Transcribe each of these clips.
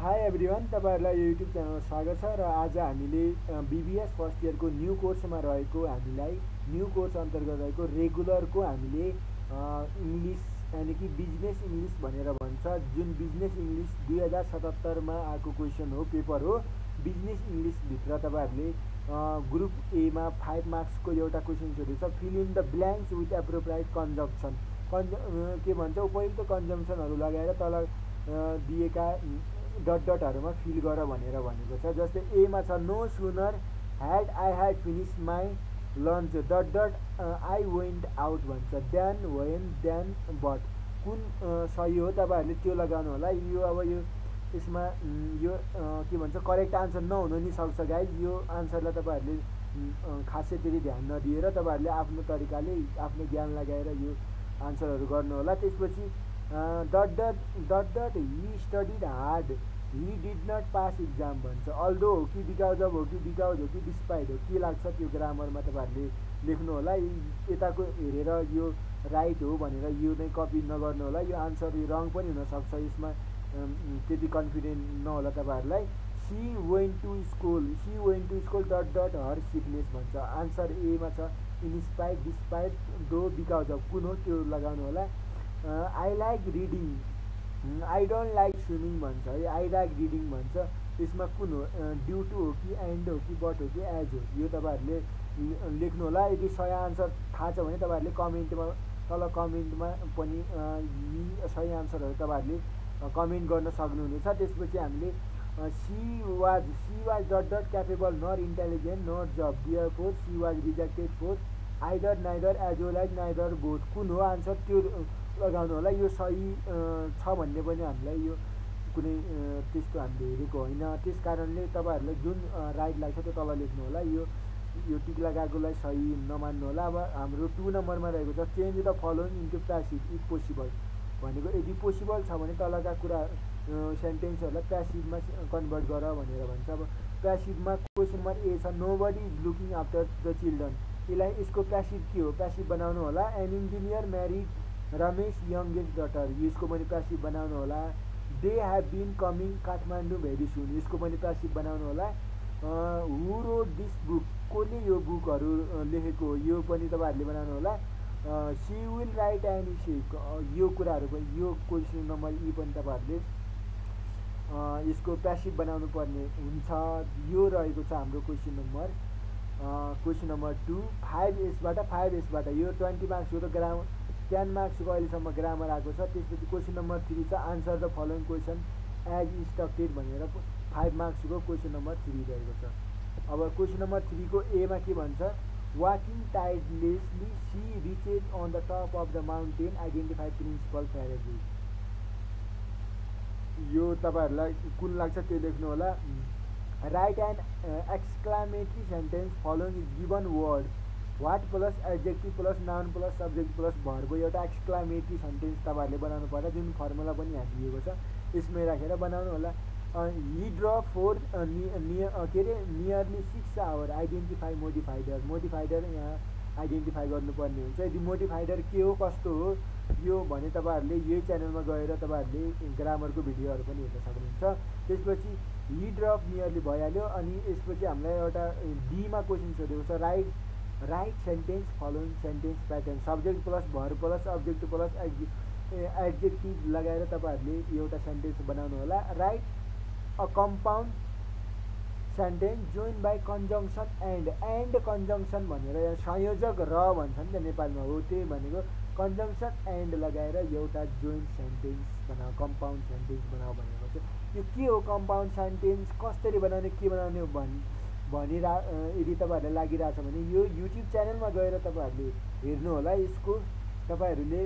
High every one तपाईँहरूलाई यो YouTube च्यानलमा स्वागत छ र आज हामीले बिबिएस फर्स्ट इयरको न्यू कोर्समा रहेको हामीलाई न्यू कोर्स अन्तर्गत रहेको रेगुलरको हामीले इङ्ग्लिस यानि कि बिजनेस इङ्ग्लिस भनेर भन्छ। जुन बिजनेस इङ्ग्लिस दुई हजार सतहत्तरमा आएको क्वेसन हो पेपर हो बिजनेस इङ्ग्लिसभित्र तपाईँहरूले ग्रुप एमा फाइभ मार्क्सको एउटा क्वेसन्सहरू छ। Fill in the blanks with appropriate conjunction कन्ज के भन्छ उपयुक्त कन्जम्सनहरू लगाएर तल दिएका डट डटहरूमा फिल गर भनेर भनेको छ। जस्तै एमा छ no sooner had I had finish my lunch dot dot I went out भन्छ। द्यान वेन द्यान बट कुन सही हो? तपाईँहरूले त्यो लगाउनु होला। यो अब यो यसमा यो के भन्छ? करेक्ट आन्सर नहुन नि सक्छ गाइज। यो आन्सरलाई तपाईँहरूले खासै त्यति ध्यान नदिएर तपाईँहरूले आफ्नो तरिकाले आफ्नो ज्ञान लगाएर यो आन्सरहरू गर्नुहोला त्यसपछि dot dot dot dot he studied hard he did not pass exam भन्छ अल्दो हो कि बिकाउज हो कि बिकाउज हो कि डिस्पाइड हो के लाग्छ त्यो ग्रामरमा तपाईँहरूले लेख्नु होला यताको हेरेर यो राइट हो भनेर यो नै कपी नगर्नु होला यो आन्सर यो रङ पनि हुनसक्छ यसमा त्यति कन्फिडेन्ट नहोला तपाईँहरूलाई she went to school she went to school dot dot her sickness भन्छ. आन्सर एमा छ इन्सपाइड डिस्पाइड दो बिकाउज अफ कुन हो त्यो लगाउनु होला? I like reading I don't like swimming भन्छ। है आई लाइक रिडिङ भन्छ। यसमा कुन हो? ड्यु टु हो कि एन्ड हो कि बट हो कि एज हो? यो तपाईँहरूले लेख्नु होला। यदि सही आन्सर थाहा छ भने तपाईँहरूले कमेन्टमा तल कमेन्टमा पनि यी सही आन्सरहरू तपाईँहरूले कमेन्ट गर्न सक्नुहुनेछ। त्यसपछि हामीले she was she was dot dot capable not intelligent not job dear for she was rejected for either neither as well as neither both कुन हो? आन्सर त्यो लगाउनु होला यो सही छ भन्ने पनि हामीलाई यो कुनै त्यस्तो हामीले हेरेको होइन। त्यस कारणले तपाईँहरूलाई जुन राइट लाग्छ त्यो तल लेख्नु होला। यो यो टिक लगाएकोलाई सही नमान्नु होला। अब हाम्रो टु नम्बरमा रहेको छ change the following into passive if possible भनेको। यदि पोसिबल छ भने तलका कुरा सेन्टेन्सहरूलाई प्यासिभमा कन्भर्ट गर भनेर भन्छ। अब प्यासिभमा क्वेसन नम्बर ए छ nobody is looking after the children यसलाई यसको प्यासिभ के हो? प्यासिभ बनाउनु होला। An engineer married Ramesh youngest daughter. यसको पनि प्यासिभ बनाउनु होला। They have been coming Kathmandu very soon यसको पनि प्यासिभ बनाउनु होला। हु रोड दिस बुक कसले यो बुकहरू लेखेको? यो पनि तपाईँहरूले बनाउनु होला। सी विल राइट एन्ड सेक यो कुराहरू पनि यो क्वेसन नम्बर यी पनि तपाईँहरूले यसको प्यासिभ बनाउनु पर्ने हुन्छ। यो रहेको छ हाम्रो question number question number two five एसबाट five एसबाट यो ट्वेन्टी मार्क्सको त ग्राम टेन मार्क्सको अहिलेसम्म ग्रामर आएको छ त्यसपछि क्वेसन नम्बर थ्री छ answer the following question as instructed भनेर फाइभ मार्क्सको क्वेसन नम्बर थ्री रहेको छ। अब क्वेसन नम्बर थ्रीको एमा के भन्छ? Walking tirelessly she reaches on the top of the mountain identify principal प्याराग्रुप यो तपाईँहरूलाई कुन लाग्छ त्यो लेख्नु होला? Write an exclamatory sentence following is given word what plus adjective plus noun plus subject plus भरको एउटा एक्सक्लामेटरी सेन्टेन्स तपाईँहरूले बनाउनु पर्छ जुन फर्मुला पनि यहाँ दिएको छ यसमै राखेर बनाउनु होला। हि ड्र फोर के अरे nearly six hour identify modifier. Modifier यहाँ आइडेन्टिफाई गर्नुपर्ने हुन्छ। यदि मोडिफाइडर के हो कस्तो हो यो भने तपाईँहरूले यही च्यानलमा गएर तपाईँहरूले ग्रामरको भिडियोहरू पनि हेर्न सक्नुहुन्छ। त्यसपछि हि ड्रप नियरली भइहाल्यो अनि यसपछि हामीलाई एउटा डीमा क्वेसन सोधेको छ। Write write sentence following sentence pattern subject plus verb plus object plus adjective लगाएर तपाईँहरूले एउटा सेन्टेन्स बनाउनु होला। Write a compound sentence join by conjunction and and conjunction भनेर यहाँ संयोजक र भन्छ नि त नेपालमा हो त्यही भनेको कन्जङ्सन एन्ड लगाएर एउटा जोइन्ट सेन्टेन्स बनाऊ कम्पाउन्ड सेन्टेन्स बनाऊ भनेको चाहिँ। यो के हो कम्पाउन्ड सेन्टेन्स कसरी बनाउने के बनाउने भन् भनिरह यदि तपाईँहरूलाई लागिरहेछ भने यो युट्युब च्यानलमा गएर तपाईँहरूले हेर्नु होला। यसको तपाईँहरूले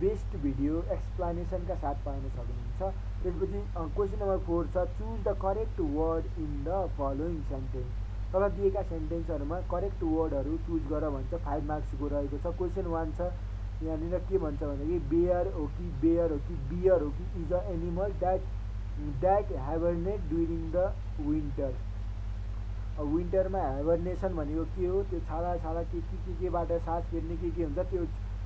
बेस्ट भिडियो एक्सप्लानेसनका साथ पाउन सक्नुहुन्छ। त्यसपछि क्वेसन नम्बर फोर छ choose the correct word in the following sentence तल दिएका सेन्टेन्सहरूमा करेक्ट वर्डहरू चुज गर भन्छ। फाइभ मार्क्सको रहेको छ। क्वेसन वान छ यहाँनिर के भन्छ भनेदेखि बेयर हो कि बेयर हो कि बियर हो कि is a animal that that hibernate during the winter विन्टरमा हाइबरनेसन भनेको के हो? त्यो छाला छाला के के के केबाट सास फेर्ने के के हुन्छ? त्यो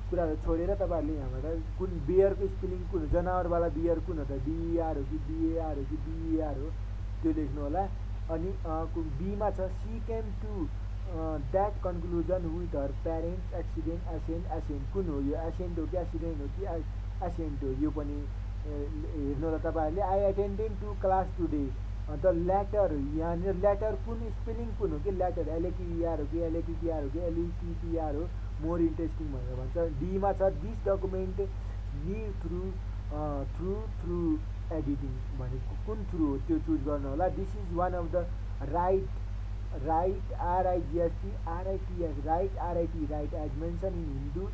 कुराहरू छोडेर तपाईँहरूले यहाँबाट कुन बियरको स्पेलिङ कुन जनावरवाला बियर कुन हो त? डिआर हो कि बिएआर हो कि बिएआर हो? त्यो लेख्नु होला। अनि बीमा छ? She came to that conclusion with her parents accident assent assent कुन हो यो? एसेन्ट हो कि एक्सिडेन्ट हो कि एसेन्ट हो? यो पनि हेर्नु होला तपाईँहरूले। I attendant to class today अन्त ल्याटर यहाँनिर ल्याटर कुन स्पेलिङ कुन हो कि ल्याटर एलएटिआर हो कि एलएटिटिआर हो कि एलइटिटिआर हो? मोर इन्ट्रेस्टिङ भनेर भन्छ। डीमा छ this document live through through through editing भनेको कुन थ्रु हो? त्यो चुज गर्नु होला। This is one of the right right RIGST RITS right RIT right as mention in Hindu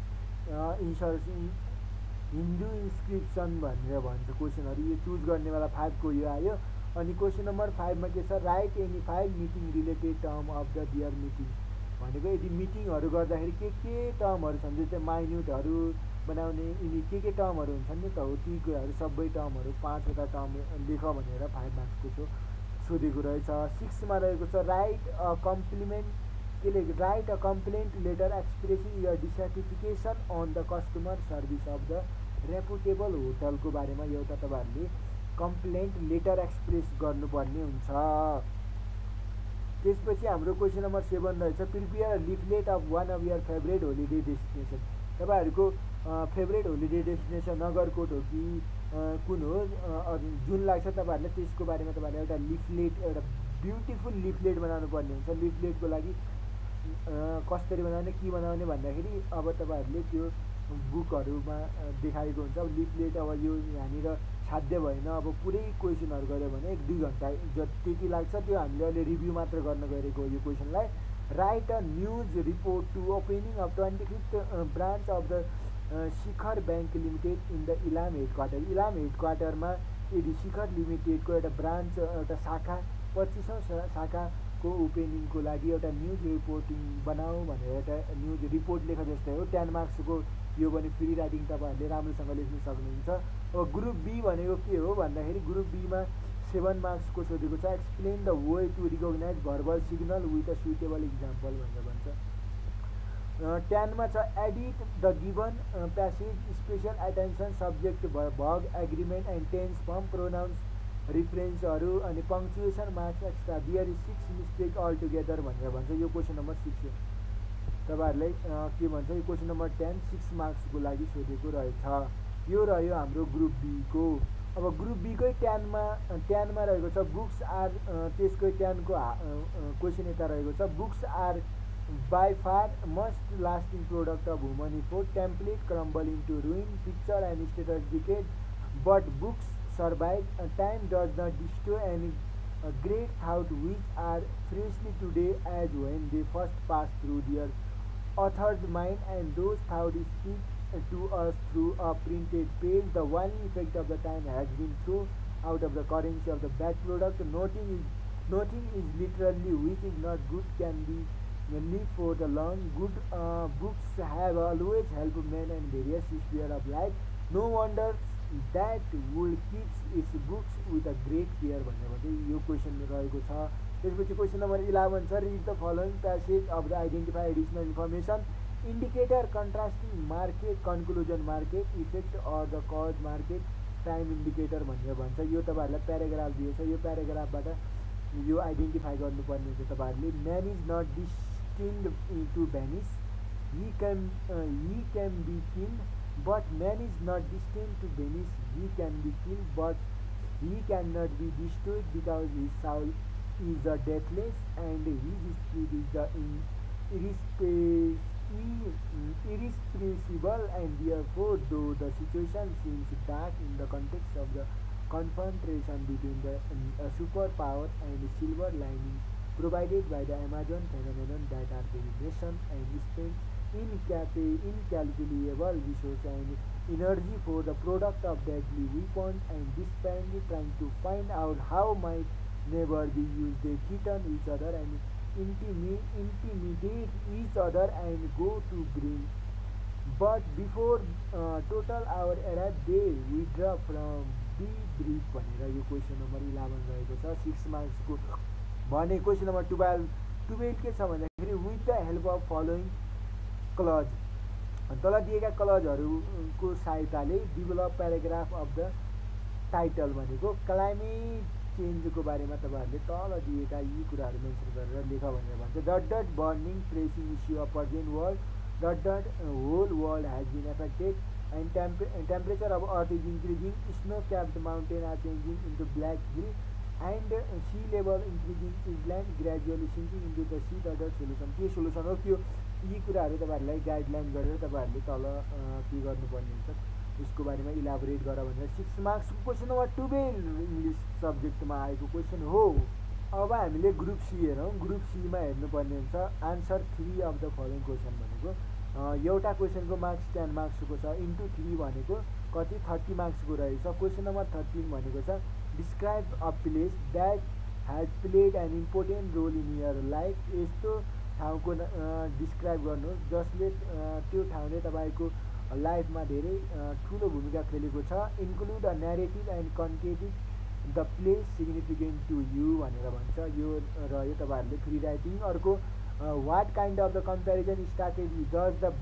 INSAS Hindu inscription भनेर भन्छ क्वेसनहरू। यो चुज गर्नेवाला फाइभको यो आयो। अनि क्वेसन नम्बर फाइभमा के छ? Write any five meeting related term of the dear meeting भनेको यदि मिटिङहरू गर्दाखेरि के के टर्महरू छन्? जस्तै माइन्युटहरू बनाउने यिनी के के टर्महरू हुन्छन् नि त? हो ती कुराहरू सबै टर्महरू पाँचवटा टर्म लेख भनेर फाइभ मार्क्सको छ सोधेको रहेछ। सिक्समा रहेको छ राइट अ कम्प्लिमेन्ट के लेख्यो write a complaint letter expressing your dissatisfaction on the customer service of the reputable होटलको बारेमा एउटा तपाईँहरूले कम्प्लेन्ट लेटर एक्सप्रेस गर्नुपर्ने हुन्छ। त्यसपछि हाम्रो क्वेसन नम्बर सेभेन रहेछ prepare leaflet of one of your favourite holiday destination. तपाईँहरूको फेभरेट होलिडे डेस्टिनेसन नगरकोट हो कि कुन हो? जुन लाग्छ तपाईँहरूलाई त्यसको बारेमा तपाईँहरूले एउटा लिफलेट एउटा ब्युटिफुल लिफलेट बनाउनु पर्ने हुन्छ। लिफलेटको लागि कसरी बनाउने के बनाउने भन्दाखेरि अब तपाईँहरूले त्यो बुकहरूमा देखाएको हुन्छ। अब लिफलेट अब यो यहाँनिर साध्य भएन अब पुरै क्वेसनहरू गऱ्यो भने एक दुई घन्टा जति लाग्छ त्यो हामीले अहिले रिभ्यू मात्र गर्न गइरहेको यो क्वेसनलाई write a news report to opening of twenty fifth branch of the Shikhar bank limited in the Ilam headquarter Ilam head क्वार्टरमा यदि शिखर लिमिटेडको एउटा ब्रान्च एउटा शाखा पच्चिसौँ शाखाको ओपेनिङको लागि एउटा न्युज रिपोर्टिङ बनाऊ भनेर एउटा न्युज रिपोर्ट लेख जस्तै हो टेन मार्क्सको यो पनि फ्री राइटिङ तपाईँहरूले राम्रोसँग लेख्न सक्नुहुन्छ। अब ग्रुप बी भनेको के हो भन्दाखेरि ग्रुप बीमा सेभेन मार्क्सको सोधेको छ। Explain the way to recognise verbal signal with a suitable example भनेर भन्छ। टेनमा छ edit the given passage special attention subject भग agreement and tense form pronouns रिफरेन्सहरू अनि punctuation marks extra there is six mistake all together भनेर भन्छ। यो question number six हो। तपाईँहरूलाई के भन्छ? यो क्वेसन नम्बर टेन सिक्स मार्क्सको लागि सोधेको रहेछ। यो रह्यो हाम्रो ग्रुप बीको अब ग्रुप बीकै टेनमा टेनमा रहेको छ बुक्स आर त्यसकै टेनको क्वेसन यता रहेको छ books are far most lasting product of human effort template crumble into ruin picture and status decade but books survive time does not destroy any uh, great thought which are freshly today as when they first pass through their author's mind and those thoughts speak to us through a printed page the one effect of the time has been thrown out of the currency of the bad product nothing is nothing is literally which is not good can be live for the long. Good uh, books have always helped men in various spheres of life. No wonder that would keeps its books with a great care भनेर चाहिँ यो question रहेको छ त्यसपछि question number eleven छ read the following passage of the identify additional information indicator contrasting market conclusion market effect or the cause market time indicator भनेर भन्छ यो तपाईँहरूलाई प्याराग्राफ दिएछ यो प्याराग्राफबाट यो आइडेन्टिफाई गर्नुपर्ने हुन्छ तपाईँहरूले man is not this destined to vanish. He can, uh, he can be killed, but man is not destined to vanish. He can be killed, but he cannot be destroyed because his soul is a deathless and his spirit is the irreplaceable and therefore though the situation seems dark in the context of the confrontation between the uh, superpower and silver lining provided by the Amazon phenomenon that are very nation and spend incalculable resources and energy for the product of deadly weapons and desperately trying to find out how might never be used. They threaten each other and intimidate, intimidate each other and go to bring. But before uh, total hour arrive, they withdraw from the brief भनेर यो question number eleven रहेको छ six मार्क्सको भने question number twelve twelve के छ भन्दाखेरि with the help of following clause तल दिएका कलजहरूको सहायताले develop paragraph of the title भनेको क्लाइमेट चेन्जको बारेमा तपाईँहरूले तल दिएका यी कुराहरू मेन्सन गरेर लेख भनेर भन्छ। Dot burning pressing issue of a world. Dot dot whole world has been affected and temper temperature of earth is increasing. Snow capped mountain are changing into black hill. And sea level increasing is land gradually sinking into the sea dot dot solution. के solution हो? त्यो यी कुराहरू तपाईँहरूलाई guideline गरेर तपाईँहरूले तल के गर्नुपर्ने हुन्छ? यसको बारेमा इलाबोरेट गर भनेर सिक्स मार्क्सको क्वेसन नम्बर टुवेल्भ इङ्ग्लिस सब्जेक्टमा आएको क्वेसन हो। अब हामीले ग्रुप सी हेरौँ। ग्रुप सीमा हेर्नुपर्ने हुन्छ answer three of the following question भनेको एउटा क्वेसनको मार्क्स टेन मार्क्सको छ इन्टु थ्री भनेको कति? थर्टी मार्क्सको रहेछ। क्वेसन नम्बर थर्टिन भनेको छ describe a place that has played an important role in your life यस्तो ठाउँको डिस्क्राइब गर्नुहोस् जसले त्यो ठाउँले तपाईँको लाइफमा धेरै ठुलो भूमिका खेलेको छ। Include a narrative and connective the place significant to you भनेर भन्छ। यो र यो तपाईँहरूले फ्री राइटिङ अर्को what kind of the comparison strategy does the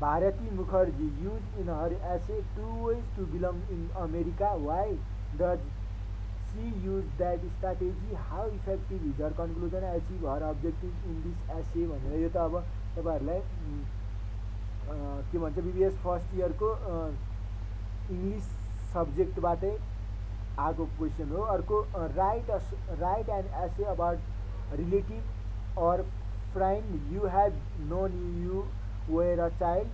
Bharati Mukherjee use in her essay two ways to belong in America why does she use that strategy how effective is her conclusion achieve her objective in this essay भनेर। यो त अब तपाईँहरूलाई के भन्छ BBS first इयरको English सब्जेक्टबाटै आएको क्वेसन हो। अर्को write write and essay about relative you have known you were a child.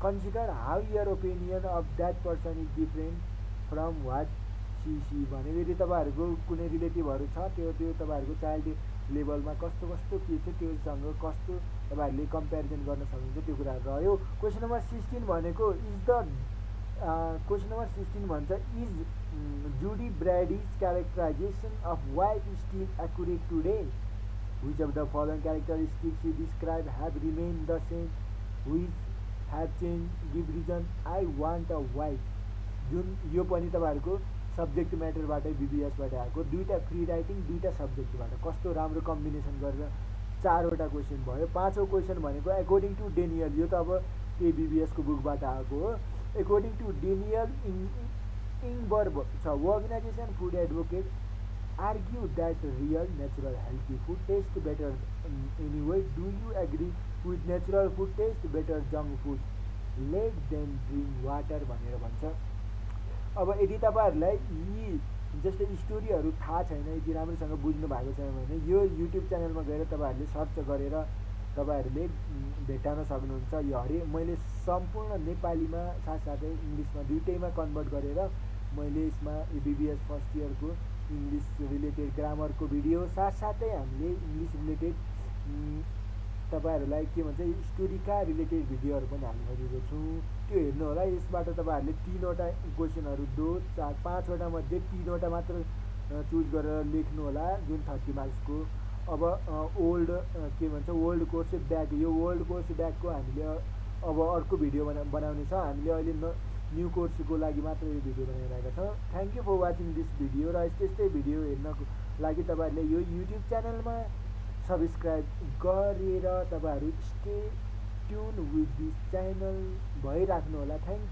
Consider how your opinion of that person is different from what she she भनेको यदि तपाईँहरूको कुनै रिलेटिभहरू छ त्यो त्यो तपाईँहरूको चाइल्ड लेभलमा कस्तो कस्तो के छ त्योसँग कस्तो तपाईँहरूले कम्पेरिजन गर्न सक्नुहुन्छ त्यो कुराहरू रह्यो। क्वेसन नम्बर सिक्सटिन भनेको is the question number sixteen भन्छ is Judy Brady's characterisation of wife still accurate today which of the following characteristics you describe have remained the same? Which have changed? Give reason. I want a wife. जुन यो पनि तपाईँहरूको subject म्याटरबाटै बिबिएसबाट आएको दुईवटा free writing दुईवटा सब्जेक्टबाट कस्तो राम्रो combination गरेर चारवटा क्वेसन भयो। पाँचौँ क्वेसन भनेको एकोर्डिङ टु डेनियल यो त अब त्यही बिबिएसको बुकबाट आएको हो। एकोर्डिङ टु डेनियल इङ इङबर छ organisation food advocate argue that real natural healthy food tastes better um, anyway. Do you agree with natural food taste better junk food let them drink water भनेर भन्छ। अब यदि तपाईँहरूलाई यी जस्तै स्टोरीहरू थाहा छैन यदि राम्रोसँग बुझ्नु भएको छैन भने यो युट्युब च्यानलमा गएर तपाईँहरूले सर्च गरेर तपाईँहरूले भेटाउन सक्नुहुन्छ। यो हरे मैले सम्पूर्ण नेपालीमा साथसाथै इङ्ग्लिसमा दुइटैमा कन्भर्ट गरेर मैले यसमा बिबिएस फर्स्ट इयरको इङ्ग्लिस रिलेटेड ग्रामरको भिडियो साथसाथै हामीले इङ्ग्लिस रिलेटेड तपाईँहरूलाई के भन्छ स्टोरीका रिलेटेड भिडियोहरू पनि हामी हालिरहेको छौँ। त्यो हेर्नु होला यसबाट तपाईँहरूले तिनवटा क्वेसनहरू दो चार पाँचवटा मध्ये तिनवटा मात्र चुज गरेर लेख्नु होला जुन थर्टी मार्क्सको अब ओल्ड के भन्छ ओल्ड कोर्स ब्याग यो ओल्ड कोर्स ब्यागको हामीले अब अर्को भिडियो बना बनाउने छ। हामीले अहिले न न्यू कोर्सको लागि मात्र यो भिडियो बनाइरहेका छौँ। Thank you for watching this video र यस्तै यस्तै भिडियो हेर्नको लागि तपाईँहरूले यो युट्युब च्यानलमा सब्सक्राइब गरेर तपाईँहरू stay tune with this channel भइराख्नु होला। थ्याङ्क